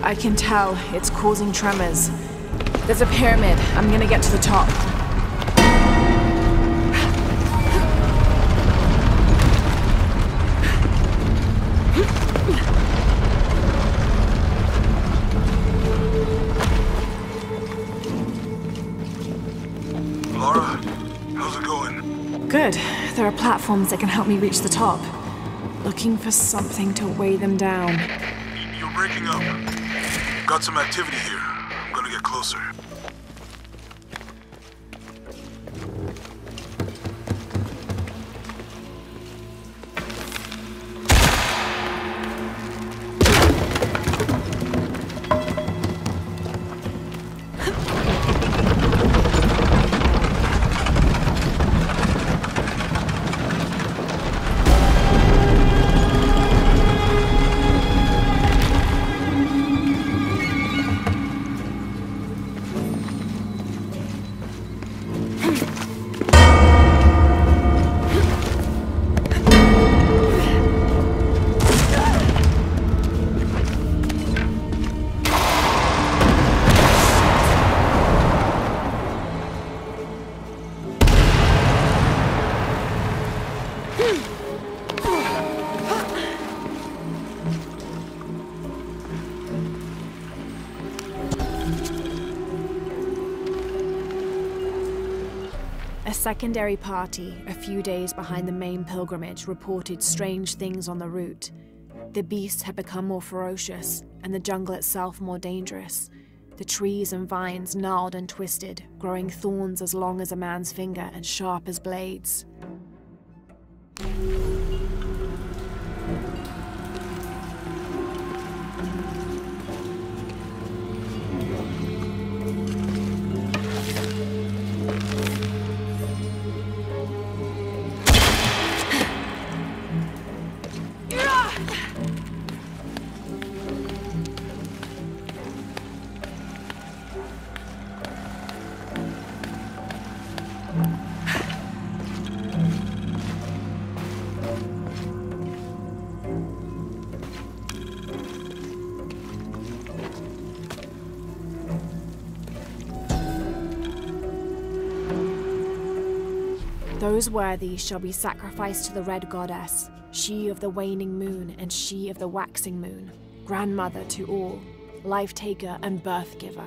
I can tell it's causing tremors. There's a pyramid. I'm gonna get to the top. Lara, how's it going? Good. There are platforms that can help me reach the top. Looking for something to weigh them down. You're breaking up. Got some activity here. I'm gonna get closer. A secondary party, a few days behind the main pilgrimage, reported strange things on the route. The beasts had become more ferocious, and the jungle itself more dangerous. The trees and vines gnarled and twisted, growing thorns as long as a man's finger and sharp as blades. Those worthy shall be sacrificed to the Red Goddess, she of the waning moon and she of the waxing moon, grandmother to all, life taker and birth giver.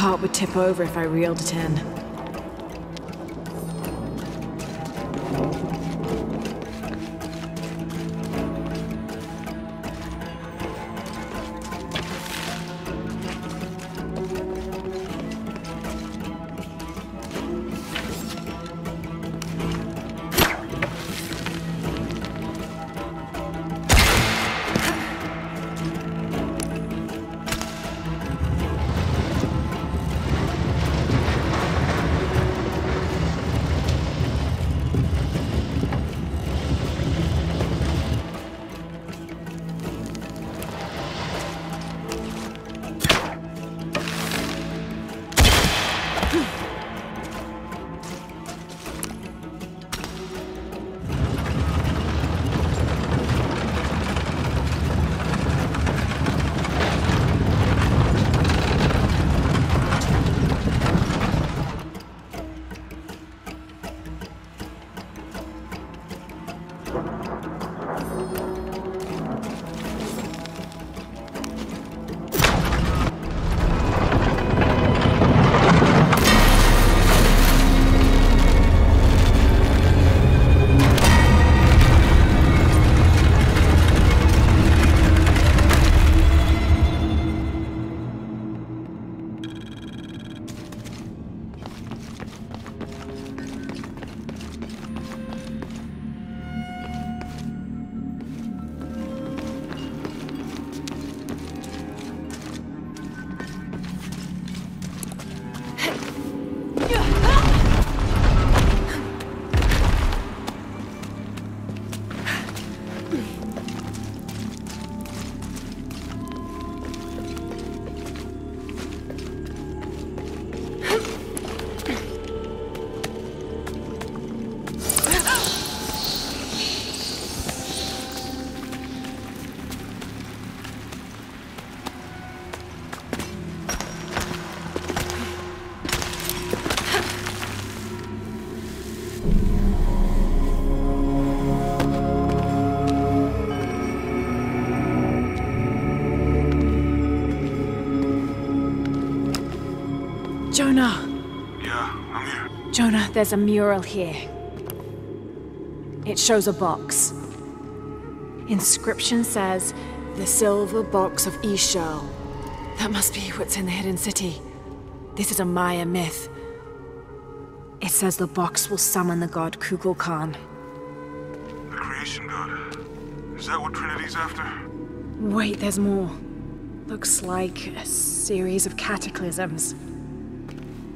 Cart would tip over if I reeled it in. Jonah! Yeah, I'm here. Jonah, there's a mural here. It shows a box. Inscription says, the silver box of Ix Chel. That must be what's in the hidden city. This is a Maya myth. It says the box will summon the god Kukulkan. The creation god. Is that what Trinity's after? Wait, there's more. Looks like a series of cataclysms.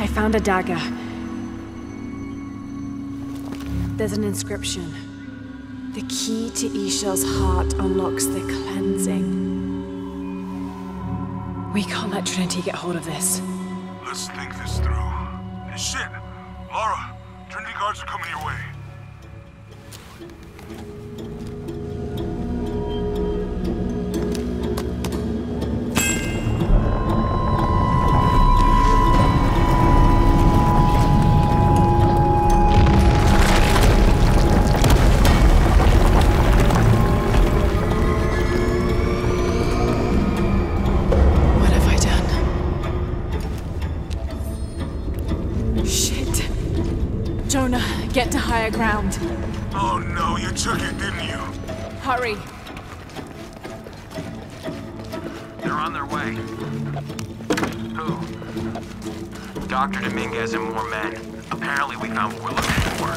I found a dagger. There's an inscription. The key to Chel's heart unlocks the cleansing. We can't let Trinity get hold of this. Let's think this through. Shit! Get to higher ground. Oh no, you took it, didn't you? Hurry. They're on their way. Who? Dr. Dominguez and more men. Apparently we found what we're looking for.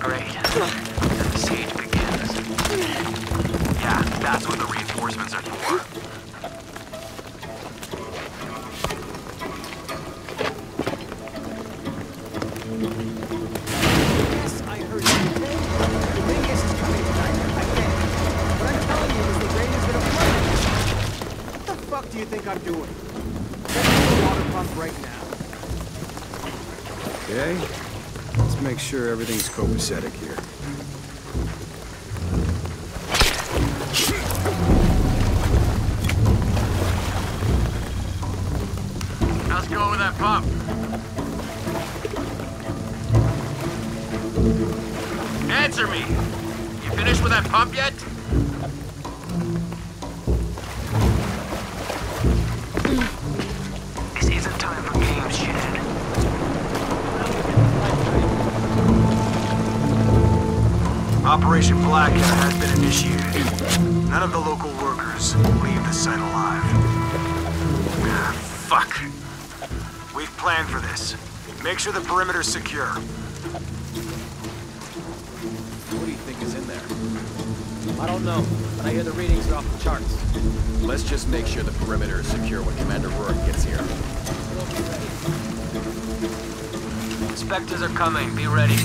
Great. Then the siege begins. Yeah, that's what the reinforcements are for. Do you think I'm doing? Setting the water pump right now. Okay, let's make sure everything's copacetic here. How's it going with that pump? Answer me! You finished with that pump yet? Operation Blackcat has been initiated. None of the local workers leave the site alive. Ah, fuck. We've planned for this. Make sure the perimeter's secure. What do you think is in there? I don't know, but I hear the readings are off the charts. Let's just make sure the perimeter is secure when Commander Rourke gets here. Inspectors are coming. Be ready.